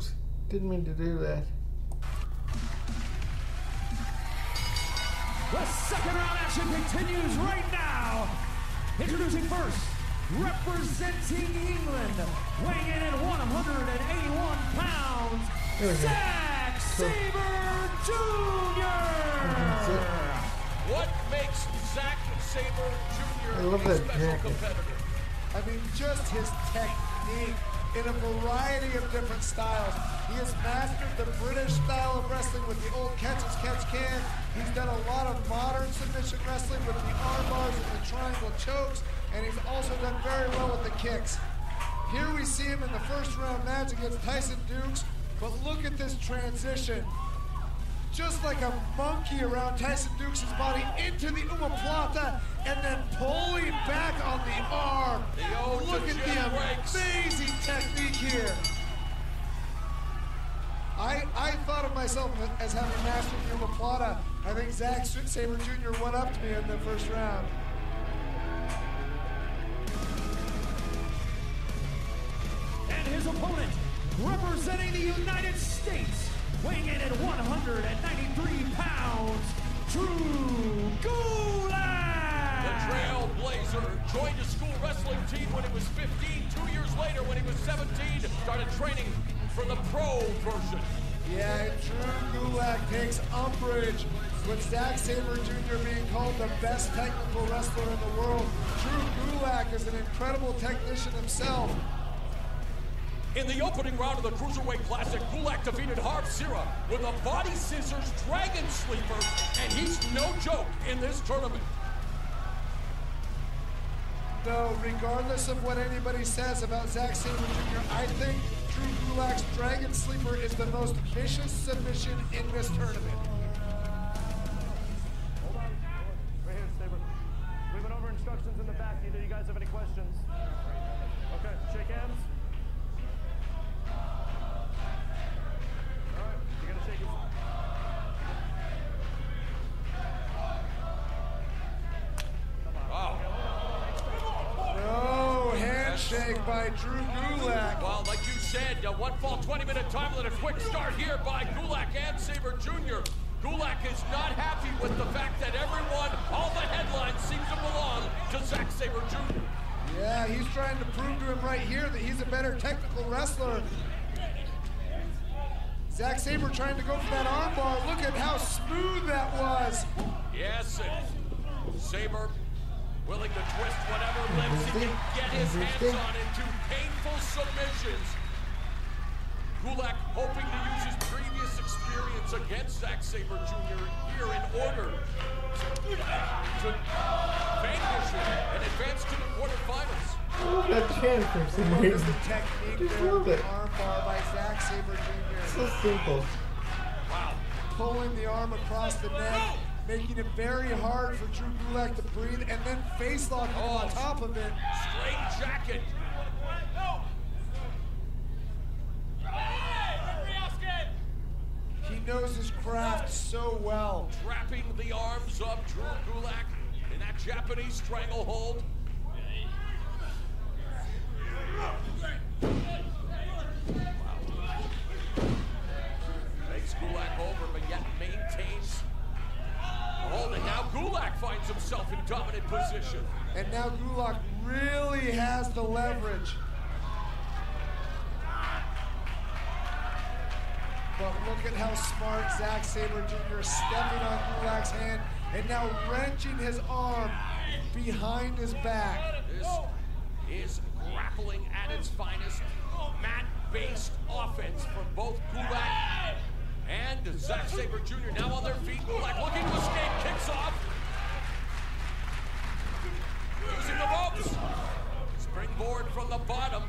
Oops, didn't mean to do that. The second round action continues right now. Introducing first, representing England, weighing in at 181 pounds, There we. Zack Sabre Jr. What makes Zack Sabre Jr. I love a that special jacket. competitor? I mean, just his technique in a variety of different styles. He has mastered the British style of wrestling with the old catch as catch can. He's done a lot of modern submission wrestling with the arm bars and the triangle chokes, and he's also done very well with the kicks. Here we see him in the first round match against Tyson Dux, but look at this transition. Just like a monkey around Tyson Dux' body into the omoplata and then pulling back on the arm. The Look at the breaks. amazing technique here. I, I thought of myself as having mastered the omoplata. I think Zack Sabre Jr. went up to me in the first round. And his opponent, representing the United States, weighing in at 193 pounds, Drew Gulak. The Trailblazer joined a school wrestling team when he was 15. Two years later, when he was 17, started training for the pro version. Yeah, and Drew Gulak takes umbrage with Zack Sabre Jr. being called the best technical wrestler in the world. Drew Gulak is an incredible technician himself. In the opening round of the Cruiserweight Classic, Gulak defeated Harv Sihra with a body scissors dragon sleeper, and he's no joke in this tournament. No, regardless of what anybody says about Zack Sabre Jr., I think Drew Gulak's Dragon Sleeper is the most vicious submission in this tournament. Hold on. Right here, Saber. We went over instructions in the back. Either you guys have any questions? Okay, shake hands. By Drew Gulak. Well, like you said, uh, one fall, 20 minute time limit. A quick start here by Gulak and Sabre Jr. Gulak is not happy with the fact that everyone, all the headlines seem to belong to Zack Sabre Jr. Yeah, he's trying to prove to him right here that he's a better technical wrestler. Zack Sabre trying to go for that armbar. Look at how smooth that was. Yes, Sabre willing to twist whatever limbs he can get his hands on into painful submissions. Gulak hoping to use his previous experience against Zack Sabre Jr. here in order to, to vanquish him and advance to the quarterfinals. I love that chant for some Look at reason. the technique Just there love it. the armbar by Zack Sabre So simple. Wow. Pulling the arm across the neck, making it very hard for Drew Gulak to breathe, and then face locking him on oh. top of it. Straight jacket. He knows his craft so well. Trapping the arms of Drew Gulak in that Japanese stranglehold. Gulak finds himself in dominant position. And now Gulak really has the leverage. But look at how smart Zack Sabre Jr. is stepping on Gulak's hand and now wrenching his arm behind his back. This is grappling at its finest. Mat-based offense from both Gulak and Zack Sabre Jr. now on their feet. Gulak looking to escape, kicks off. Using the ropes. Springboard from the bottom.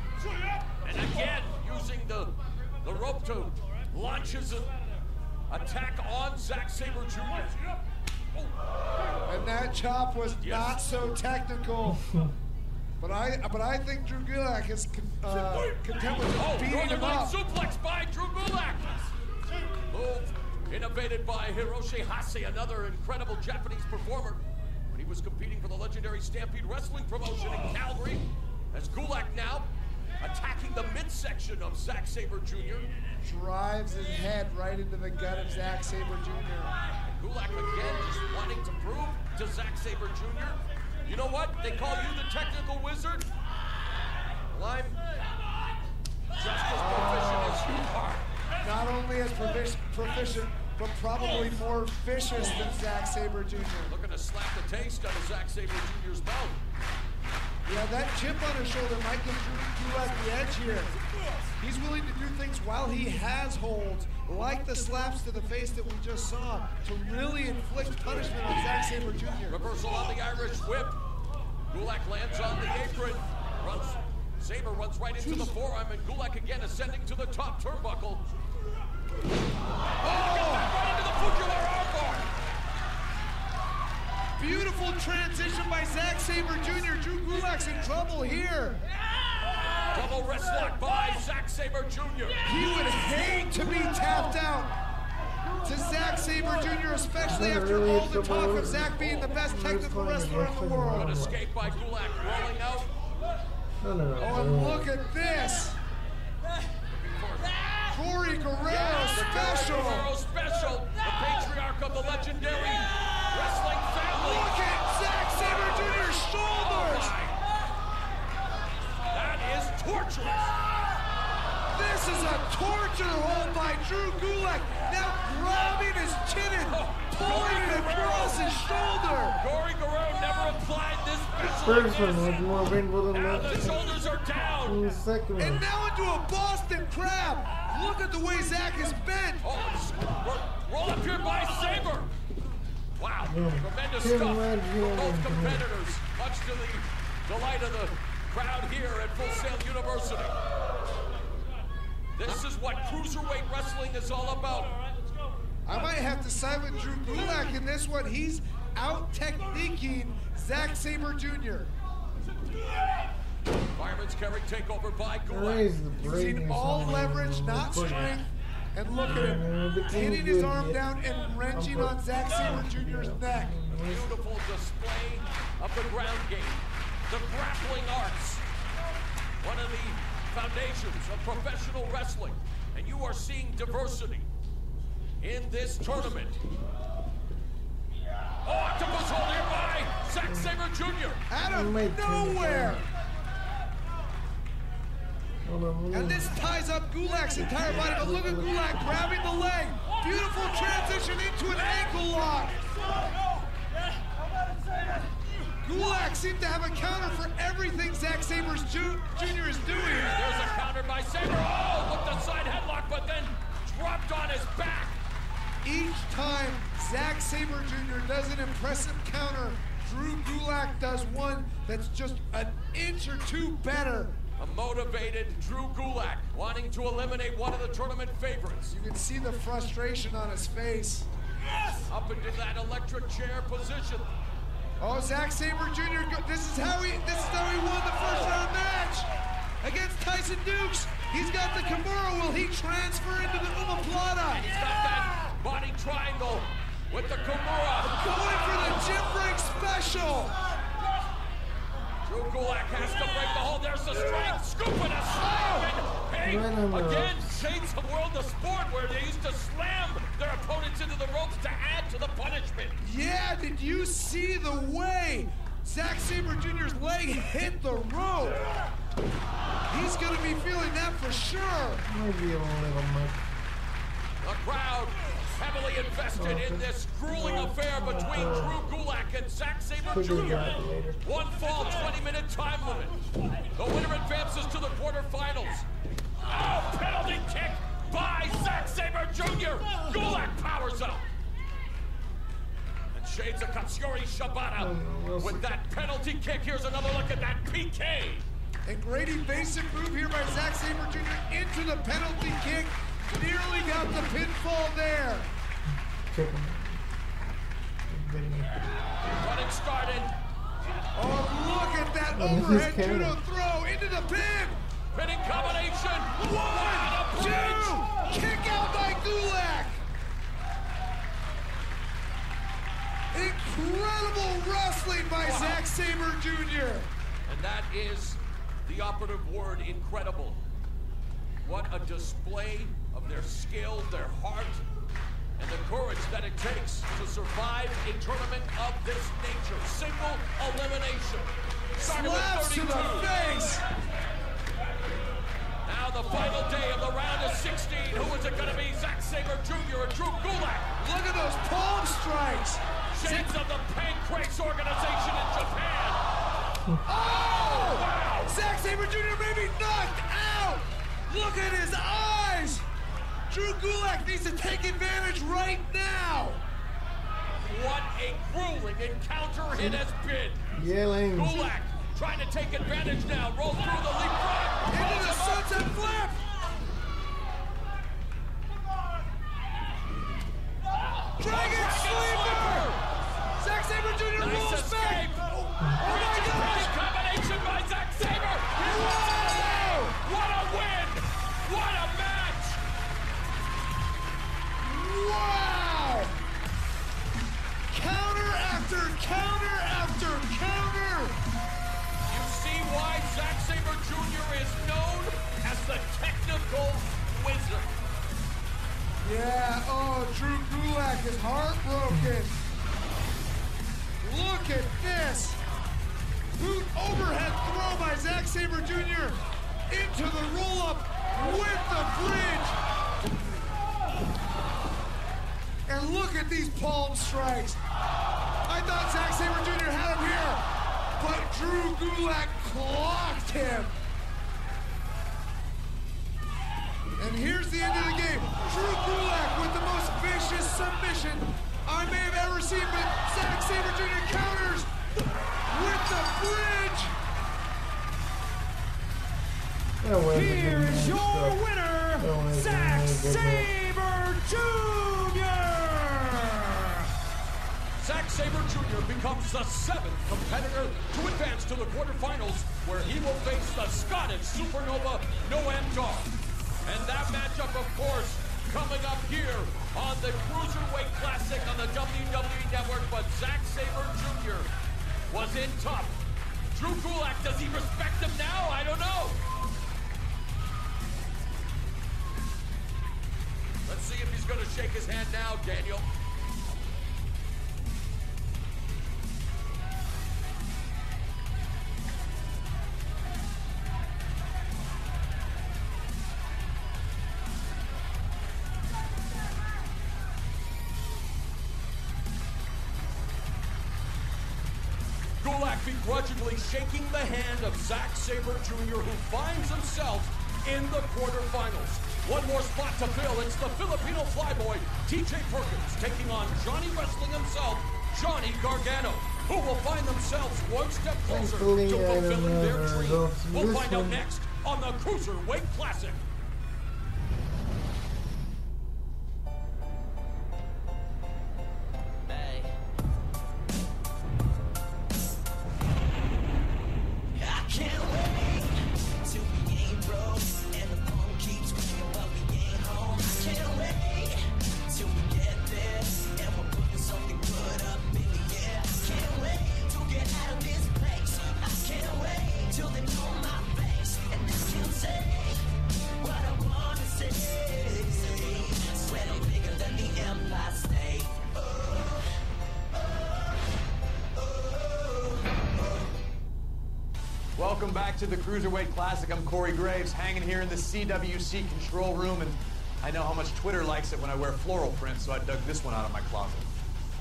And again, using the, the rope to launch his uh, attack on Zack Sabre Jr. And that chop was Yes. not so technical. But I, but I think Drew Gulak is con- uh, content with Oh, just beating Northern him Light up. suplex by Drew Gulak. Move innovated by Hiroshi Hase, another incredible Japanese performer when he was competing for the legendary Stampede Wrestling promotion in Calgary. As Gulak now attacking the midsection of Zack Sabre Jr. Drives his head right into the gut of Zack Sabre Jr. And Gulak again just wanting to prove to Zack Sabre Jr. You know what? They call you the technical wizard. Well, I'm just as proficient as you are. Not only as profic- proficient, but probably more vicious than Zack Sabre Jr. Looking to slap the taste out of Zack Sabre Jr.'s mouth. Yeah, that chip on his shoulder might give Drew at the edge here. He's willing to do things while he has holds, like the slaps to the face that we just saw, to really inflict punishment on Zack Sabre Jr. Reversal on the Irish whip. Gulak lands on the apron. Runs. Sabre runs right into the forearm, and Gulak again ascending to the top turnbuckle. Oh! Back right into the Fujiwara armbar. Beautiful transition by Zack Sabre Jr. Drew Gulak's in trouble here. Double wrist lock by Zack Sabre Jr. He would hate to be tapped out to Zack Sabre Jr., especially after all the talk of wrist? Zach being the best technical wrestler in the world. Good escape by Gulak, rolling out. No, no, no. Oh, and look at this. Gory Guerrero special. Guerrero special. The patriarch of the legendary wrestling family. Look at Zack Sabre Jr.'s shoulders. That is torturous. This is a torture hold by Drew Gulak. Now grabbing his chin and oh, pulling it across his shoulder. Gory Guerrero never applied this special First one was more painful than Now the shoulders are down. And now into a Boston Crab. Look at the way Zack is bent. Oh, we're- roll up here by Sabre. Wow, Yeah. tremendous Tim stuff Red from both and Tim Red. competitors. Much to the delight of the crowd here at Full Sail University. This is what cruiserweight wrestling is all about. I might have to side with Drew Gulak in this one. He's out techniquing Zack Sabre Jr. Fireman's carry takeover by the Using all leverage, not strength. And look at him hitting his arm down and wrenching on Zack Sabre Jr.'s neck. Beautiful display of the ground game, the grappling arts, one of the foundations of professional wrestling. And you are seeing diversity in this tournament. Oh, octopus hold here by Zack Sabre Jr. Out of nowhere. Hold on, hold on. And this ties up Gulak's entire body. But look at Gulak grabbing the leg. Beautiful transition into an ankle lock. Gulak seemed to have a counter for everything Zack Sabre's Jr. is doing. There's a counter by Sabre. Oh, with the side headlock, but then dropped on his back. Each time Zack Sabre Jr. does an impressive counter, Drew Gulak does one that's just an inch or two better. A motivated Drew Gulak wanting to eliminate one of the tournament favorites. You can see the frustration on his face. Up into that electric chair position. Oh, Zack Sabre Jr. This is how he. This is how he won the first round match against Tyson Dux. He's got the Kimura. Will he transfer into the Omoplata? He's got that body triangle with the Kimura. Going for the Jim Breaks special. Drew Gulak has to break the hold. There's the strike. Scooping a slam. And hey, Right on the again, shades of world of sport where they used to slam their opponents into the ropes to add to the punishment. Yeah, did you see the way Zack Sabre Jr.'s leg hit the rope? He's gonna be feeling that for sure. Maybe a little much. The crowd heavily invested in this grueling affair between Drew Gulak and Zack Sabre Jr. it out later. One fall, 20-minute time limit. The winner advances to the quarterfinals. Oh, penalty kick by Zack Sabre Jr. Gulak powers up. And shades of Katsuyori Shibata oh, with that penalty kick. Here's another look at that PK. And great evasive move here by Zack Sabre Jr. into the penalty kick. Nearly got the pinfall there. Check him. Video. Running started. Oh, look at that Oh, overhead judo throw into the pin. Pinning combination. One, two, kick out by Gulak. Incredible wrestling by Zack Sabre Jr. And that is the operative word incredible. What a display of their skill, their heart, and the courage that it takes to survive a tournament of this nature. Single elimination. Slaps to the face. Now the final day of the round of 16. Who is it going to be? Zack Sabre Jr. or Drew Gulak? Look at those palm strikes. Shades of the Pancrase organization in Japan. Oh! Zack Sabre Jr. may be knocked out. Look at his eyes. Drew Gulak needs to take advantage right now. What a grueling encounter it has been. Yelling. Gulak trying to take advantage now. Roll through the leapfrog. Into the sunset flip. Drew Gulak is heartbroken. Look at this! Boot overhead throw by Zack Sabre Jr. into the roll-up with the bridge. And look at these palm strikes. I thought Zack Sabre Jr. had him here, but Drew Gulak clocked him. And here's the end of the game. Drew Gulak with the most vicious submission I may have ever seen, but Zack Sabre Jr. counters with the bridge. That was a Here good is your stuff. winner, That Zack. Sabre Jr. Zack Sabre Jr. becomes the seventh competitor to advance to the quarterfinals, where he will face the Scottish supernova Noam Dar. And that matchup, of course, coming up here on the Cruiserweight Classic on the WWE Network. But Zack Sabre Jr. was in tough. Drew Gulak, does he respect him now? I don't know. Let's see if he's going to shake his hand now, Daniel. Begrudgingly shaking the hand of Zack Sabre Jr., who finds himself in the quarterfinals. One more spot to fill. It's the Filipino flyboy, TJ Perkins, taking on Johnny Wrestling himself, Johnny Gargano, who will find themselves one step closer to fulfilling their dream. We'll find out next on the Cruiserweight Classic. Welcome back to the Cruiserweight Classic. I'm Corey Graves, hanging here in the CWC control room, and I know how much Twitter likes it when I wear floral print, so I dug this one out of my closet.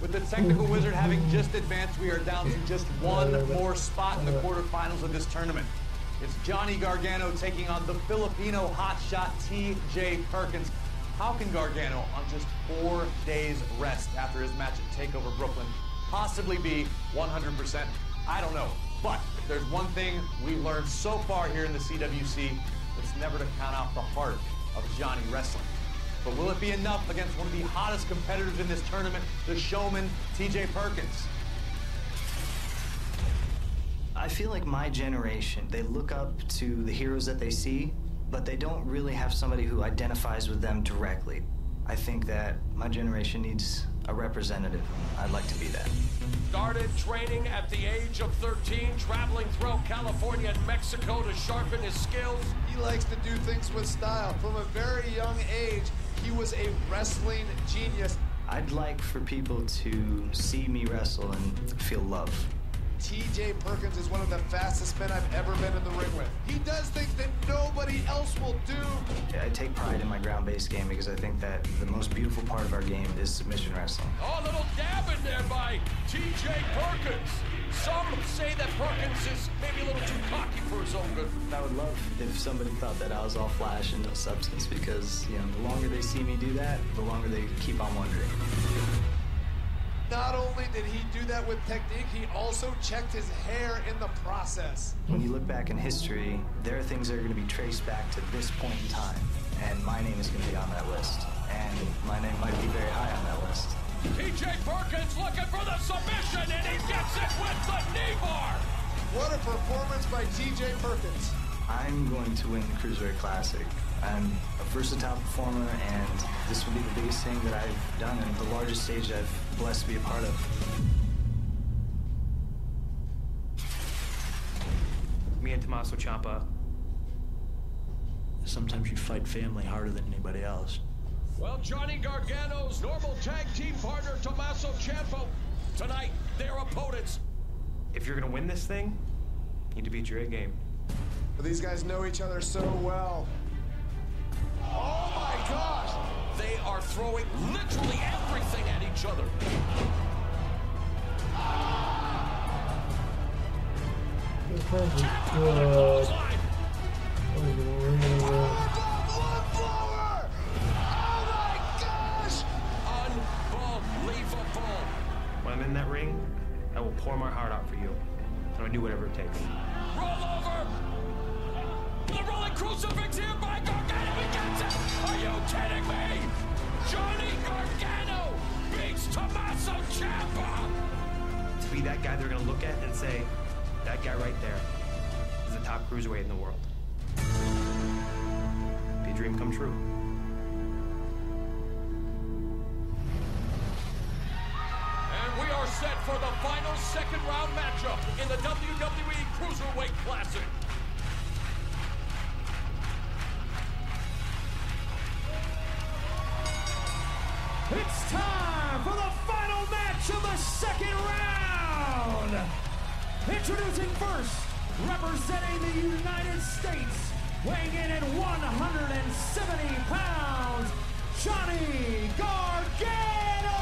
With the technical wizard having just advanced, we are down to just one more spot in the quarterfinals of this tournament. It's Johnny Gargano taking on the Filipino hotshot T.J. Perkins. How can Gargano, on just four days rest after his match at TakeOver Brooklyn, possibly be 100%? I don't know. But if there's one thing we've learned so far here in the CWC, it's never to count out the heart of Johnny Wrestling. But will it be enough against one of the hottest competitors in this tournament, the showman, TJ Perkins? I feel like my generation, they look up to the heroes that they see, but they don't really have somebody who identifies with them directly. I think that my generation needs a representative. I'd like to be that. Started training at the age of 13, traveling throughout California and Mexico to sharpen his skills. He likes to do things with style. From a very young age, he was a wrestling genius. I'd like for people to see me wrestle and feel love. TJ Perkins is one of the fastest men I've ever been in the ring with. He does things that nobody else will do. I take pride in my ground-based game because I think that the most beautiful part of our game is submission wrestling. Oh, a little dab in there by TJ Perkins. Some say that Perkins is maybe a little too cocky for his own good. I would love if somebody thought that I was all flash and no substance because, you know, the longer they see me do that, the longer they keep on wondering. Not only did he do that with technique, he also checked his hair in the process. When you look back in history, there are things that are going to be traced back to this point in time, and my name is going to be on that list. And my name might be very high on that list. TJ Perkins looking for the submission, and he gets it with the knee bar. What a performance by TJ Perkins. I'm going to win the Cruiserweight Classic. I'm a versatile performer, and this will be the biggest thing that I've done and the largest stage I've blessed to be a part of. Me and Tommaso Ciampa. Sometimes you fight family harder than anybody else. Well, Johnny Gargano's normal tag team partner, Tommaso Ciampa, tonight, their opponents. If you're gonna win this thing, you need to beat your A game. But these guys know each other so well. Oh my gosh! They are throwing literally everything at each other. This is good. with a clothesline. That was really good. Blood blower! Oh my gosh! Unbelievable. When I'm in that ring, I will pour my heart out for you. And I'll do whatever it takes. Roll over. Kidding me? Johnny Gargano beats Tommaso Ciampa. To be that guy they're gonna look at and say, that guy right there is the top cruiserweight in the world. Be a dream come true. And we are set for the final second round matchup in the WWE Cruiserweight Classic. Introducing first, representing the United States, weighing in at 170 pounds, Johnny Gargano.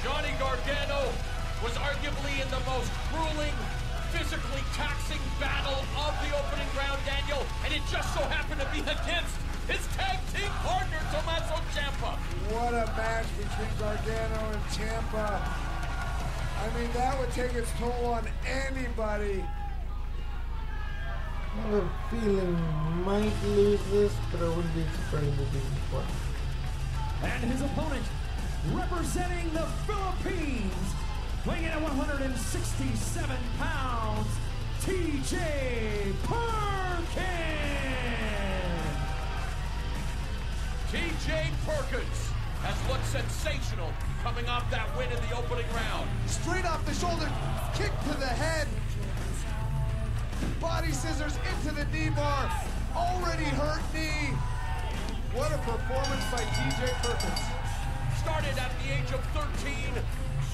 Johnny Gargano was arguably in the most grueling, physically taxing battle of the opening round, Daniel, and it just so happened to be against his tag team partner, Tommaso Ciampa. What a match between Gargano and Ciampa. I mean, that would take its toll on anybody. I have a feeling might lose this, but I wouldn't be surprised if he won. And his opponent, representing the Philippines, weighing in at 167 pounds, TJ Perkins. TJ Perkins has looked sensational coming off that win in the opening round. Straight off the shoulder, kick to the head. Body scissors into the knee bar. Already hurt knee. What a performance by TJ Perkins. Started at the age of 13,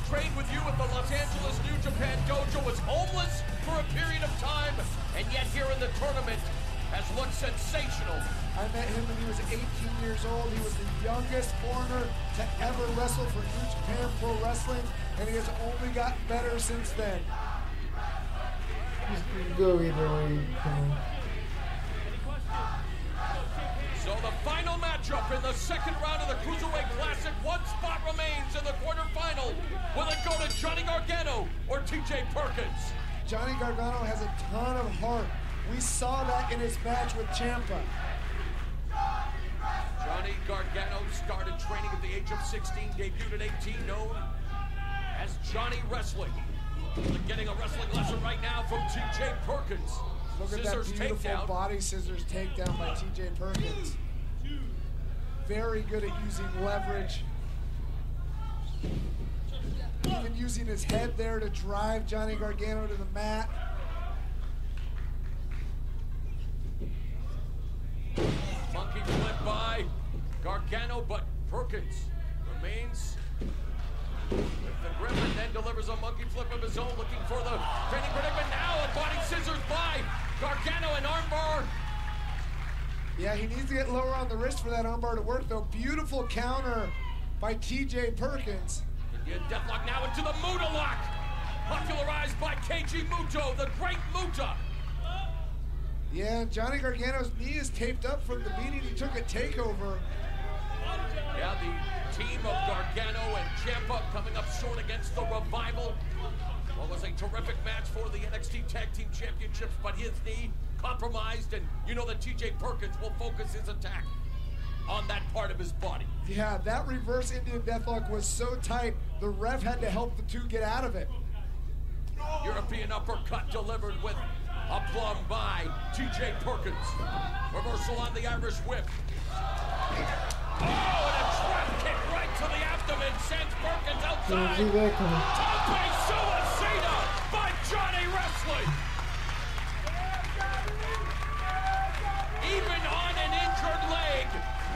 trained with you at the Los Angeles New Japan Dojo, was homeless for a period of time, and yet here in the tournament has looked sensational. I met him when he was 18 years old. He was the youngest foreigner to ever wrestle for New Japan Pro Wrestling, and he has only gotten better since then. This could go either way. Kenny. So the final matchup in the second round of the Cruiserweight Classic, one spot remains in the quarterfinal. Will it go to Johnny Gargano or TJ Perkins? Johnny Gargano has a ton of heart. We saw that in his match with Ciampa. Johnny Gargano started training at the age of 16, debuted at 18, known as Johnny Wrestling. Getting a wrestling lesson right now from TJ Perkins. Look at Scissors that beautiful takedown. body scissors takedown by TJ Perkins. Very good at using leverage. Even using his head there to drive Johnny Gargano to the mat. Gargano, but Perkins remains with the grip and then delivers a monkey flip of his own, looking for the training predicament. Now a body scissors by Gargano and armbar. Yeah, he needs to get lower on the wrist for that armbar to work, though. Beautiful counter by TJ Perkins. Indian Deathlock now into the Muta lock, popularized by Keiji Muto, the great Muta. Yeah, Johnny Gargano's knee is taped up from the beating he took at TakeOver. Yeah, the team of Gargano and Ciampa coming up short against the Revival. What was a terrific match for the NXT Tag Team Championships, but his knee compromised, and you know that TJ Perkins will focus his attack on that part of his body. Yeah, that reverse Indian Deathlock was so tight, the ref had to help the two get out of it. European uppercut delivered with a plum by TJ Perkins. Reversal on the Irish whip. Oh, and a kick right to the abdomen sends Perkins outside. Suicida by Johnny Wrestling. Even on an injured leg,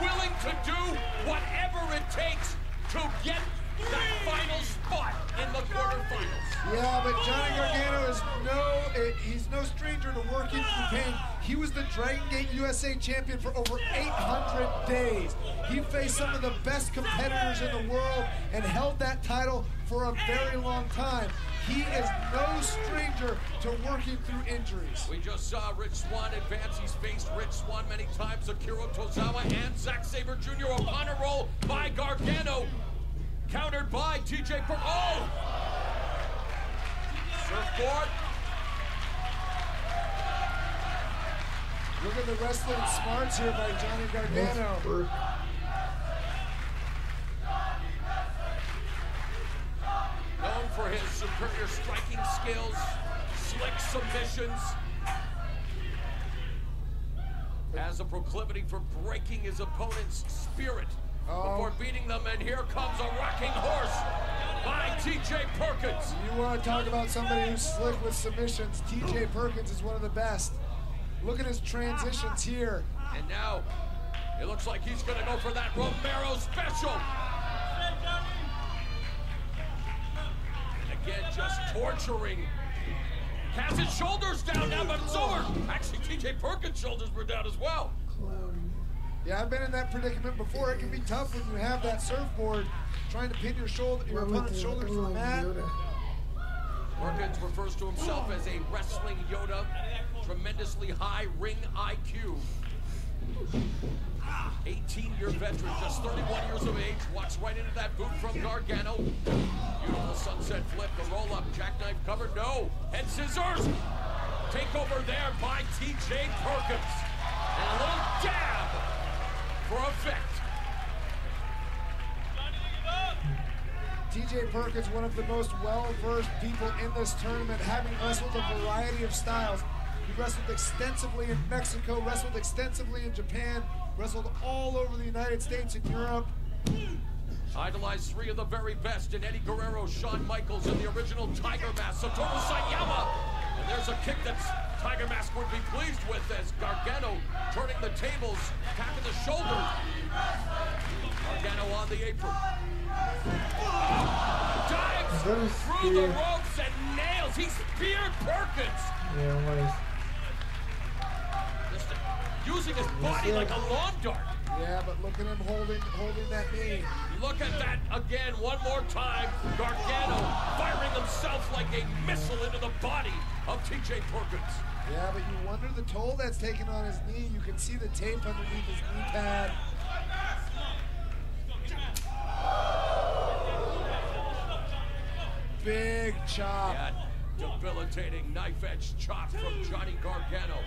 willing to do whatever it takes to get that final spot in the quarterfinals. Yeah, but Johnny Gargano is no, eh, he's no stranger to working through pain. He was the Dragon Gate USA champion for over 800 days. He faced some of the best competitors in the world and held that title for a very long time. He is no stranger to working through injuries. We just saw Rich Swann advance. He's faced Rich Swann many times. Akira Tozawa and Zack Sabre Jr. upon a roll by Gargano. Countered by TJ Per. Oh! Surfboard. Look at the wrestling smarts here by Johnny Gargano. Known for his superior striking skills, slick submissions. Has a proclivity for breaking his opponent's spirit before oh. beating them. And here comes a rocking horse by TJ Perkins. You want to talk about somebody who's slick with submissions? TJ Perkins is one of the best. Look at his transitions here. And now it looks like he's going to go for that Romero special. And again, just torturing. Has his shoulders down now, but it's over. Actually, TJ Perkins' shoulders were down as well. Yeah, I've been in that predicament before. It can be tough when you have that surfboard trying to pin your shoulder, your opponent's shoulders to the mat. Perkins refers to himself as a wrestling Yoda, tremendously high ring IQ. 18-year veteran, just 31 years of age, walks right into that boot from Gargano. Beautiful sunset flip, the roll-up, jackknife cover, no, head scissors. Takeover there by T.J. Perkins. And a little jab for effect. TJ Perkins, one of the most well-versed people in this tournament, having wrestled a variety of styles. He wrestled extensively in Mexico, wrestled extensively in Japan, wrestled all over the United States and Europe. Idolized three of the very best in Eddie Guerrero, Shawn Michaels, and the original Tiger Mask, Satoru Sayama. And there's a kick that Tiger Mask would be pleased with as Gargano turning the tables, tapping the shoulder. Gargano on the apron. Dives through the ropes and nails. He speared Perkins. Yeah, nice. Using his body like a lawn dart. Yeah, but look at him holding holding that knee. Look at that again, one more time. Gargano firing himself like a missile into the body of TJ Perkins. Yeah, but you wonder the toll that's taken on his knee. You can see the tape underneath his knee pad. Big chop. That debilitating knife edge chop from Johnny Gargano.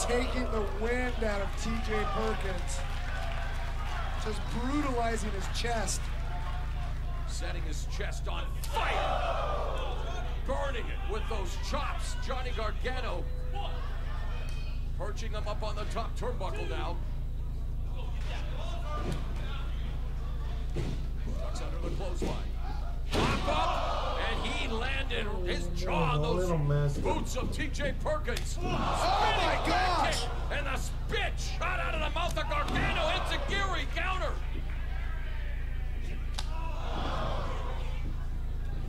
Taking the wind out of TJ Perkins. Just brutalizing his chest. Setting his chest on fire. Burning it with those chops. Johnny Gargano perching him up on the top turnbuckle now. to the clothesline. Pop up, he landed his oh, jaw on those messed up. boots of T.J. Perkins. Oh my oh, gosh! And the spit shot out of the mouth of Gargano. It's a Geary counter.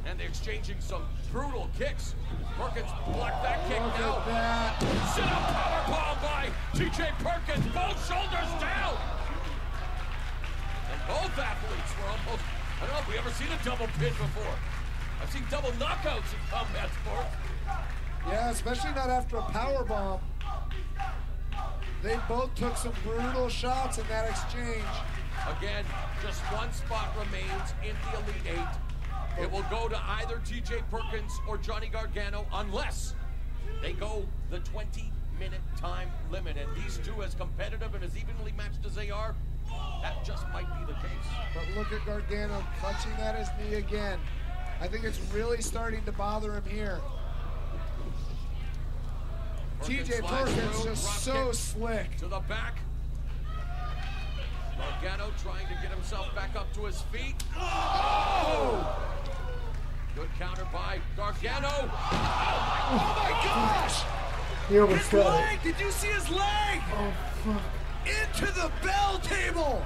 And they're exchanging some brutal kicks. Perkins blocked that kick Look now. at that. Sit up powerbomb by T.J. Perkins. Both shoulders down. And both athletes were almost. I don't know if we ever seen a double pin before. I've seen double knockouts in combat sports. Yeah, especially not after a power bomb. They both took some brutal shots in that exchange. Again, just one spot remains in the Elite Eight. It will go to either TJ Perkins or Johnny Gargano unless they go the 20 minute time limit. And these two, as competitive and as evenly matched as they are, that just might be the case. But look at Gargano clutching at his knee again. I think it's really starting to bother him here. TJ Perkins through, just so slick. To the back. Gargano trying to get himself back up to his feet. Oh! Good counter by Gargano. Oh my gosh! He His almost got it. leg! Did you see his leg? Oh, fuck. Into the bell table!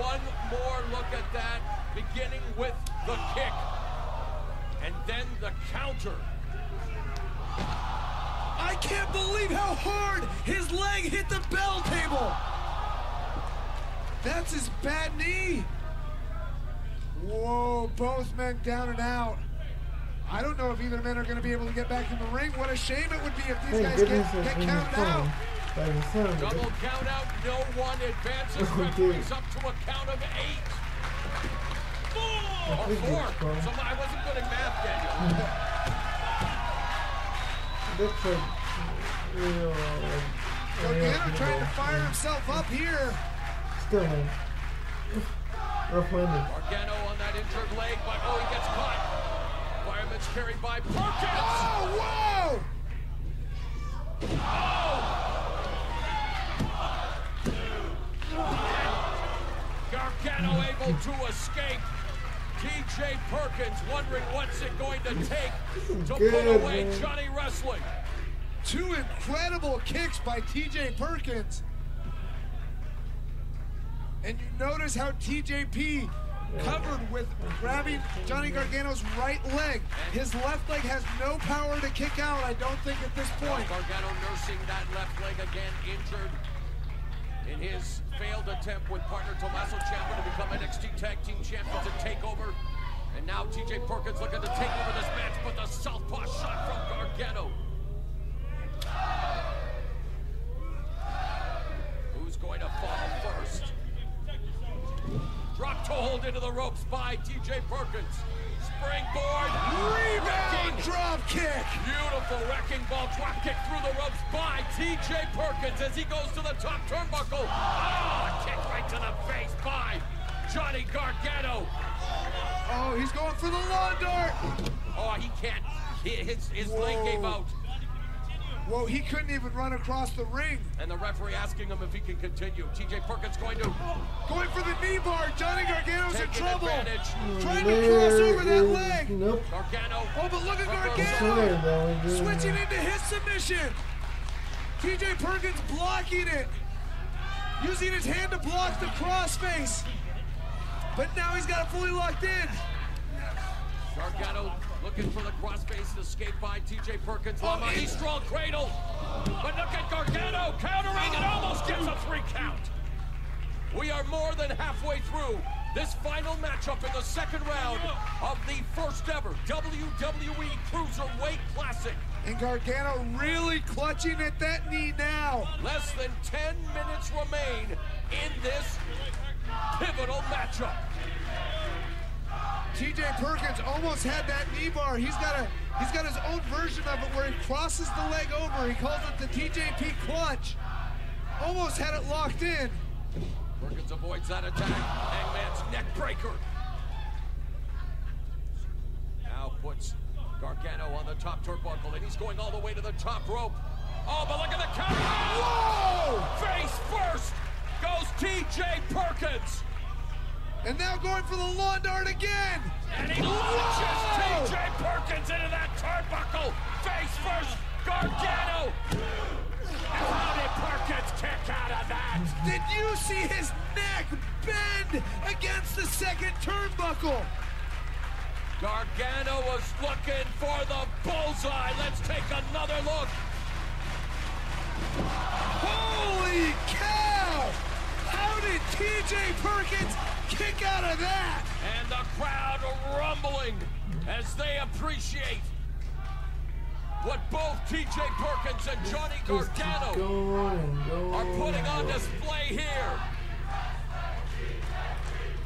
One more look at that, beginning with the kick. And then the counter. I can't believe how hard his leg hit the bell table! That's his bad knee! Whoa, both men down and out. I don't know if either men are going to be able to get back in the ring. What a shame it would be if these Thank guys get, get counted out. By the Double it. count out. No one advances. Oh, Referees up to a count of eight. I Or four. it's. So I wasn't good at math, Daniel. That's like real. Uh, like, Gargano trying to fire himself up here. Still, man. Rough landing. Gargano on that injured leg, but oh, he gets caught. Fireman's carried by Perkins. Oh, whoa! Oh! Gargano able to escape. TJ Perkins wondering what's it going to take to put away man. Johnny Wrestling. Two incredible kicks by TJ Perkins. And you notice how TJP covered with grabbing Johnny Gargano's right leg. His left leg has no power to kick out, I don't think, at this point. Gargano nursing that left leg again, injured in his failed attempt with partner Tommaso Ciampa to become NXT Tag Team Champions and take over. And now TJ Perkins looking to take over this match, but the southpaw shot from Gargano. Who's going to fall first? Drop to hold into the ropes by TJ Perkins. Springboard. Rebound wrecking. drop kick. Beautiful wrecking ball drop kick through the ropes by TJ Perkins as he goes to the top turnbuckle. Oh, kick right to the face by Johnny Gargano. Oh, he's going for the lawn dart. Oh, he can't. He, his his leg gave out. Whoa, he couldn't even run across the ring. And the referee asking him if he can continue. TJ Perkins going to Going for the knee bar. Johnny Gargano's in trouble. advantage. Trying to cross There over that leg. Nope. Gargano. Oh, but look at Gargano. though. Switching into his submission. TJ Perkins blocking it. Using his hand to block the crossface. But now he's got it fully locked in. Gargano looking for the crossface escape by TJ Perkins. Lama Oh, he- strong cradle. But look at Gargano countering and oh, almost gets a three count. We are more than halfway through this final matchup in the second round of the first ever WWE Cruiserweight Classic. And Gargano really clutching at that knee now. Less than 10 minutes remain in this pivotal matchup. TJ Perkins almost had that knee bar. He's got a he's got his own version of it where he crosses the leg over. He calls it the TJP clutch. Almost had it locked in. Perkins avoids that attack. Hangman's neck breaker. Now puts Gargano on the top turnbuckle, and he's going all the way to the top rope. Oh, but look at the counter. Whoa! Face first goes T.J. Perkins. And now going for the lawn dart again. And he launches T.J. Perkins into that turnbuckle. Face first, Gargano. And how did Perkins kick out of that? Did you see his neck bend against the second turnbuckle? Gargano was looking for the bullseye. Let's take another look. Holy cow! How did TJ Perkins kick out of that? And the crowd rumbling as they appreciate what both TJ Perkins and Johnny Gargano going going are putting on display here.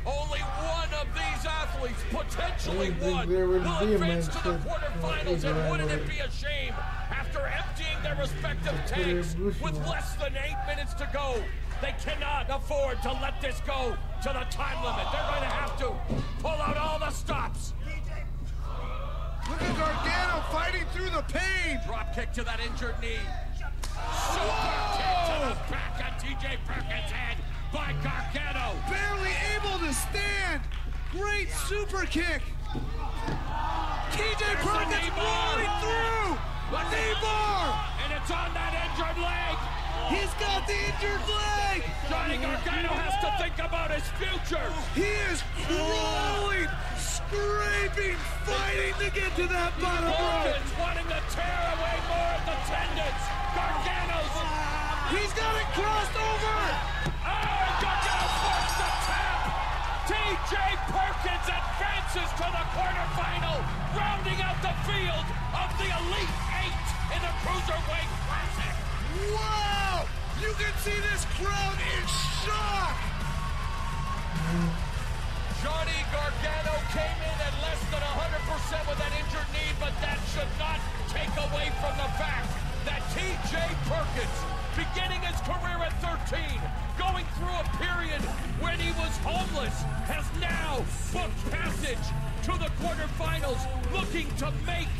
Only one of these athletes, potentially I didn't think one, will advance to the that- quarterfinals. uh, And wouldn't it be a shame after emptying their respective tanks with less than eight minutes to go? They cannot afford to let this go to the time limit. They're going to have to pull out all the stops. Look at Gargano fighting through the pain. Drop kick to that injured knee. Super kick to the back of TJ Perkins' head by Gargano. Barely able to stand. Great super kick. TJ Perkins rolling through. Look Knee bar. And it's on that injured leg. He's got the injured leg. Johnny Gargano has to think about his future. He is crawling, scraping, fighting to get to that bottom rope. Perkins wanting to tear away more of the tendons. Gargano's. He's got it crossed over. Oh, Gargano forced the tap. TJ Perkins advances to the quarterfinal, rounding out the field of the Elite Eight in the Cruiserweight Classic. Wow! You can see this crowd in shock. Johnny Gargano came in at less than 100% with that injured knee, but that should not take away from the fact that TJ Perkins, beginning his career at 13, going through a period when he was homeless, has now booked passage to the quarterfinals, looking to make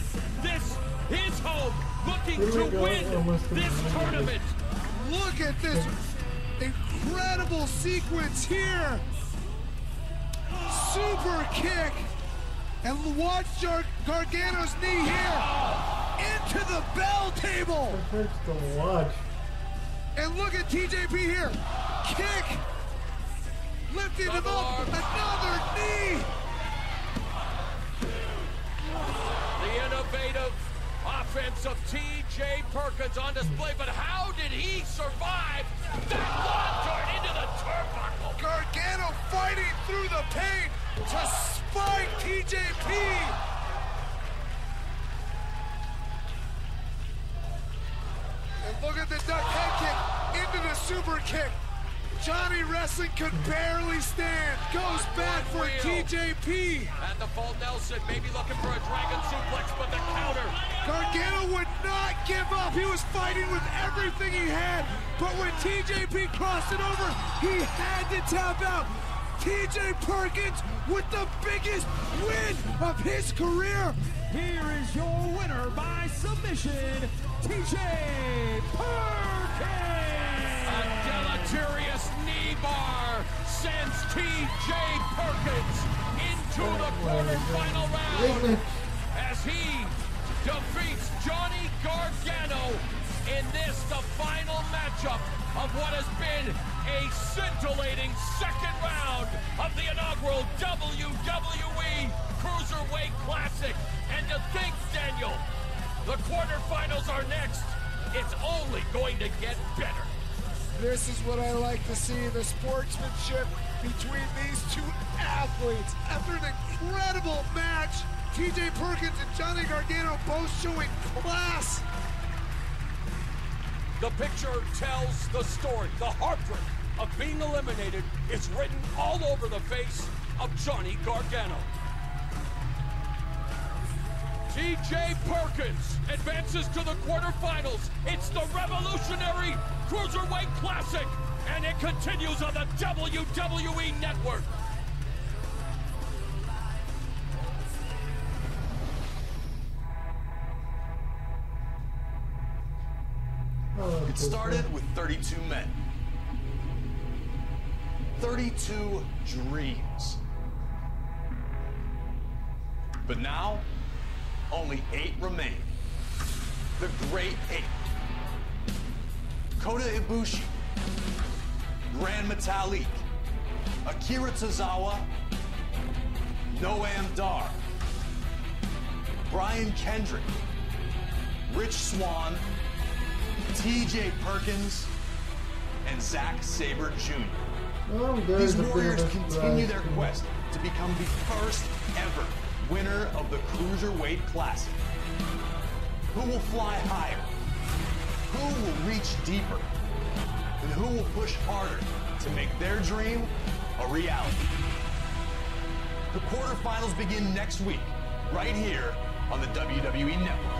this his home, looking to we go, win this tournament. Look at this incredible sequence here. Super kick. And watch Gar- Gargano's knee here. Into the bell table. It hurts to watch. And look at TJP here. Kick. Lifting him Double up. arm. Another knee. The innovative offense of T.J. Perkins on display, but how did he survive that dart into the turnbuckle? Gargano fighting through the pain to spike TJP. And look at the duck head kick into the super kick. Johnny Wrestling could barely stand. Goes back for. TJP. And the full Nelson, maybe looking for a dragon suplex, but the counter. Gargano would not give up. He was fighting with everything he had. But when TJP crossed it over, he had to tap out. TJ Perkins with the biggest win of his career. Here is your winner by submission, TJ Perkins. A deleterious knee bar sends T.J. Perkins into the quarterfinal round as he defeats Johnny Gargano in this, the final matchup of what has been a scintillating second round of the inaugural WWE Cruiserweight Classic. And to think, Daniel, the quarterfinals are next. It's only going to get better. This is what I like to see, the sportsmanship between these two athletes. After an incredible match, TJ Perkins and Johnny Gargano both showing class. The picture tells the story. The heartbreak of being eliminated is written all over the face of Johnny Gargano. TJ Perkins advances to the quarterfinals. It's the revolutionary Cruiserweight Classic, and it continues on the WWE Network. It started with 32 men. 32 dreams. But now, only eight remain. The Great Eight. Kota Ibushi, Grand Metalik, Akira Tozawa, Noam Dar, Brian Kendrick, Rich Swann, TJ Perkins, and Zack Sabre Jr. There These is a bit of warriors continue their quest to become the first ever winner of the Cruiserweight Classic. Who will fly higher? Who will reach deeper? And who will push harder to make their dream a reality? The quarterfinals begin next week, right here on the WWE Network.